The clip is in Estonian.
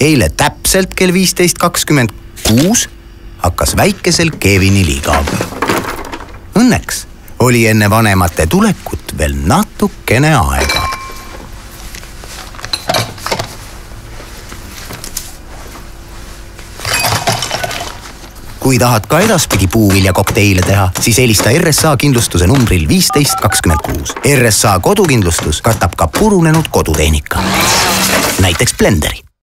eile täpselt kell viisteist kakskümmend kuus hakkas väikesel Kevinil igav. Õnneks oli enne vanemate tulekut veel natukene aega. kui tahad ka edaspidi puuviljakokteile teha, siis helista RSA kindlustuse numbril viisteist kakskümmend kuus. RSA kodukindlustus katab ka purunenud kodutehnika, näiteks blenderi